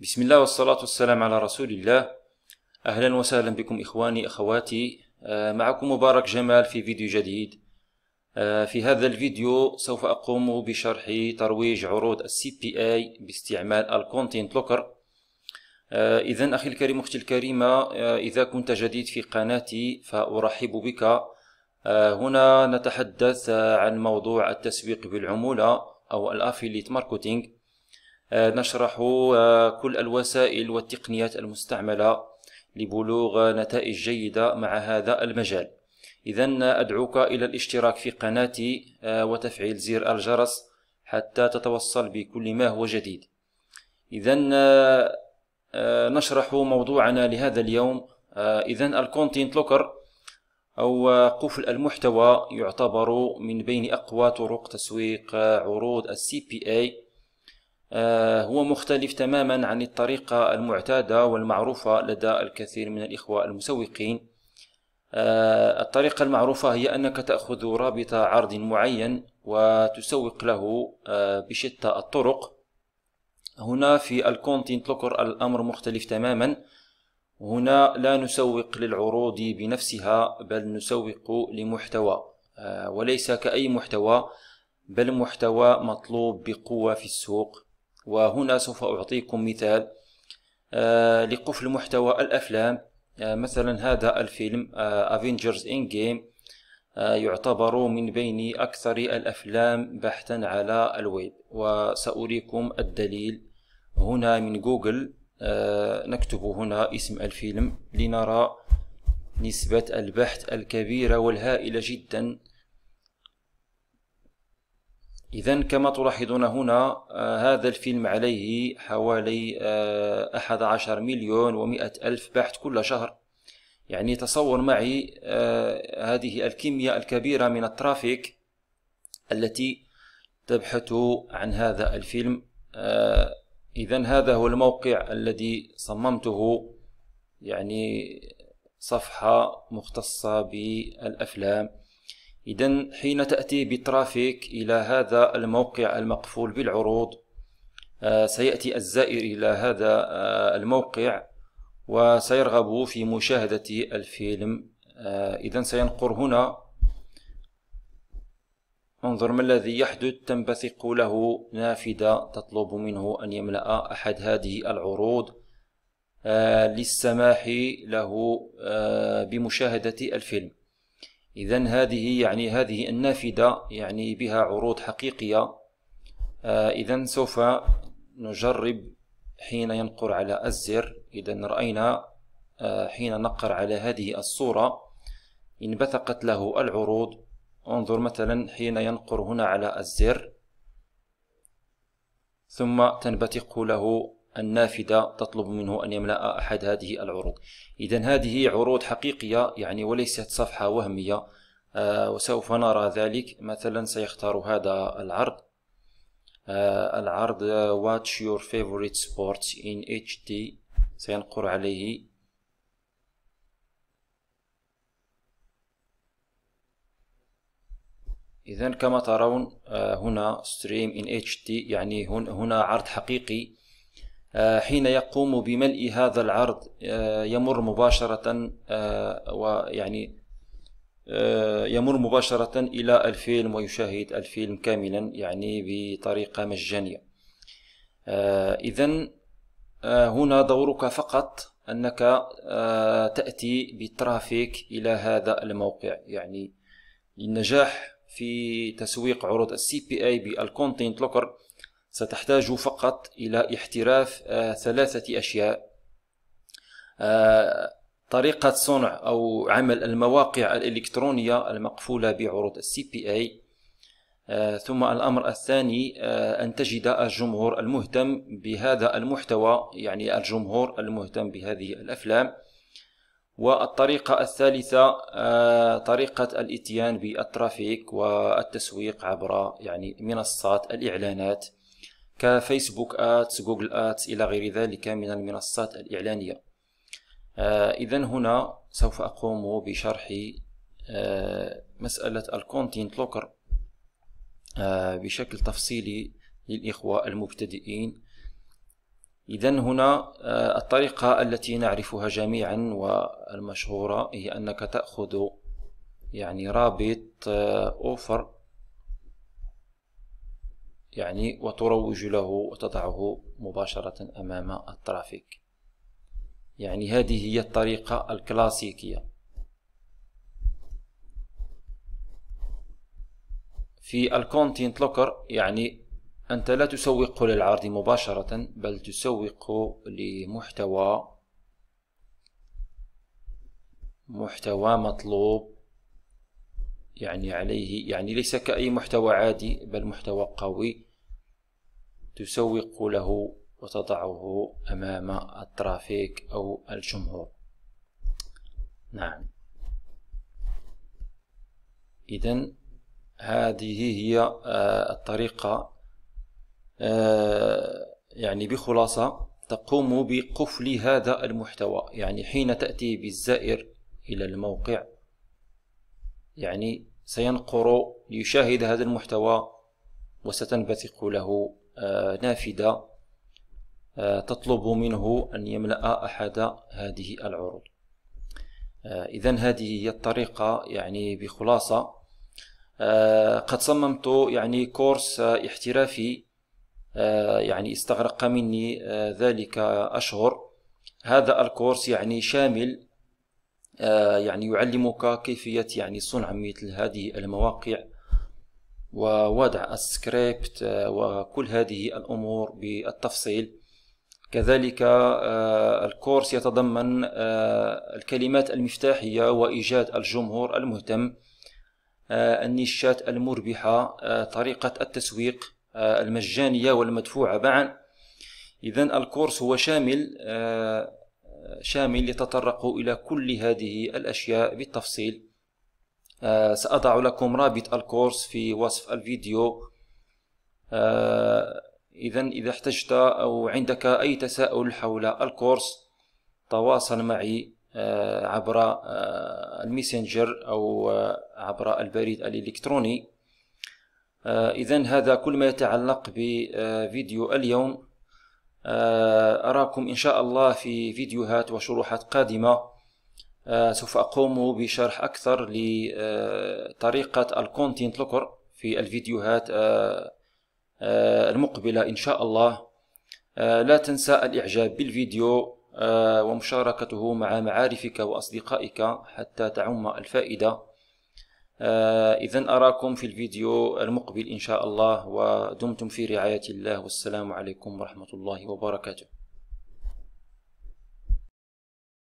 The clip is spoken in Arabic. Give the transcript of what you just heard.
بسم الله والصلاة والسلام على رسول الله. أهلا وسهلا بكم إخواني أخواتي. آه، معكم مبارك جمال في فيديو جديد. آه، في هذا الفيديو سوف أقوم بشرح ترويج عروض ال CPA باستعمال ال content locker آه، إذا أخي الكريم أختي الكريمة إذا كنت جديد في قناتي فأرحب بك. هنا نتحدث عن موضوع التسويق بالعمولة أو ال affiliate marketing آه، نشرح آه، كل الوسائل والتقنيات المستعملة لبلوغ نتائج جيدة مع هذا المجال. إذا أدعوك إلى الاشتراك في قناتي آه، وتفعيل زر الجرس حتى تتوصل بكل ما هو جديد. إذا نشرح موضوعنا لهذا اليوم. إذا ال content locker أو قفل المحتوى يعتبر من بين أقوى طرق تسويق عروض ال CPA آه، هو مختلف تماما عن الطريقة المعتادة والمعروفة لدى الكثير من الإخوة المسوقين. آه، الطريقة المعروفة هي أنك تأخذ رابط عرض معين وتسوق له آه، بشتى الطرق. هنا في الكونتنت لوكر الأمر مختلف تماما. هنا لا نسوق للعروض بنفسها بل نسوق لمحتوى. وليس كأي محتوى بل محتوى مطلوب بقوة في السوق. وهنا سوف أعطيكم مثال آه، لقفل محتوى الأفلام. آه، مثلا هذا الفيلم Avengers Endgame يعتبر من بين أكثر الأفلام بحثا على الويب. وسأريكم الدليل هنا من جوجل آه، نكتب هنا اسم الفيلم لنرى نسبة البحث الكبيرة والهائلة جدا. إذا كما تلاحظون هنا آه هذا الفيلم عليه حوالي آه أحد عشر مليون ومئة ألف بحث كل شهر. يعني تصور معي آه هذه الكمية الكبيرة من الترافيك التي تبحث عن هذا الفيلم. آه إذا هذا هو الموقع الذي صممته يعني صفحة مختصة بالأفلام. إذا حين تأتي بترافيك إلى هذا الموقع المقفول بالعروض آه، سيأتي الزائر إلى هذا آه، الموقع وسيرغب في مشاهدة الفيلم. آه، إذا سينقر هنا. انظر ما الذي يحدث تنبثق له نافذة تطلب منه أن يملأ أحد هذه العروض. للسماح له بمشاهدة الفيلم. إذا هذه يعني هذه النافذة يعني بها عروض حقيقية. آه إذا سوف نجرب حين ينقر على الزر. إذا رأينا آه حين نقر على هذه الصورة انبثقت له العروض. انظر مثلا حين ينقر هنا على الزر. ثم تنبثق له النافذة تطلب منه أن يملأ أحد هذه العروض. إذا هذه عروض حقيقية يعني وليست صفحة وهمية آه وسوف نرى ذلك. مثلا سيختار هذا العرض آه العرض Watch your favorite sports in HD سينقر عليه. إذا كما ترون آه هنا stream in HD يعني هنا عرض حقيقي. آه، حين يقوم بملء هذا العرض آه، يمر مباشرة آه، ويعني يمر مباشرة إلى الفيلم ويشاهد الفيلم كاملا يعني بطريقة مجانية. إذا هنا دورك فقط أنك تأتي ب traffic إلى هذا الموقع. يعني للنجاح في تسويق عروض ال CPA بال content locker ستحتاج فقط إلى احتراف آه، ثلاثة أشياء. آه، طريقة صنع أو عمل المواقع الإلكترونية المقفولة بعروض ال CPA آه، ثم الأمر الثاني أن تجد الجمهور المهتم بهذا المحتوى يعني الجمهور المهتم بهذه الأفلام. والطريقة الثالثة طريقة الإتيان بال traffic والتسويق عبر يعني منصات الإعلانات. ك Facebook Ads Google Ads إلى غير ذلك من المنصات الإعلانية. آه إذا هنا سوف أقوم بشرح آه مسألة ال content locker. آه بشكل تفصيلي للإخوة المبتدئين. إذا هنا الطريقة التي نعرفها جميعا والمشهورة هي أنك تأخذ يعني رابط offer يعني وتروج له وتضعه مباشرة أمام ال traffic. يعني هذه هي الطريقة الكلاسيكية. في ال content locker يعني أنت لا تسوق للعرض مباشرة بل تسوق لمحتوى محتوى مطلوب. يعني عليه يعني ليس كأي محتوى عادي بل محتوى قوي تسوق له وتضعه أمام الترافيك أو الجمهور. نعم. إذا هذه هي آه، الطريقة آه، يعني بخلاصة تقوم بقفل هذا المحتوى يعني حين تأتي بالزائر إلى الموقع يعني سينقر ليشاهد هذا المحتوى وستنبثق له آه، نافذة آه، تطلب منه أن يملأ أحد هذه العروض. آه، إذا هذه هي الطريقة يعني بخلاصة. قد صممت يعني كورس احترافي يعني استغرق مني ذلك أشهر. هذا الكورس يعني شامل يعني يعلمك كيفية يعني صنع مثل هذه المواقع ووضع السكريبت آه، وكل هذه الأمور بالتفصيل. كذلك آه، الكورس يتضمن آه، الكلمات المفتاحية وإيجاد الجمهور المهتم النيشات المربحة طريقة التسويق المجانية والمدفوعة. معا إذا الكورس هو شامل شامل يتطرق إلى كل هذه الأشياء بالتفصيل. آه، سأضع لكم رابط الكورس في وصف الفيديو. آه، إذا إذا احتجت أو عندك أي تساؤل حول الكورس تواصل معي آه، عبر الميسنجر أو عبر البريد الإلكتروني. إذا هذا كل ما يتعلق بفيديو اليوم. أراكم إن شاء الله في فيديوهات وشروحات قادمة. آه، سوف أقوم بشرح أكثر لطريقة ال content locker في الفيديوهات آه، آه، المقبلة إن شاء الله. لا تنسى الإعجاب بالفيديو ومشاركته مع معارفك وأصدقائك حتى تعم الفائدة. إذا أراكم في الفيديو المقبل إن شاء الله ودمتم في رعاية الله والسلام عليكم ورحمة الله وبركاته.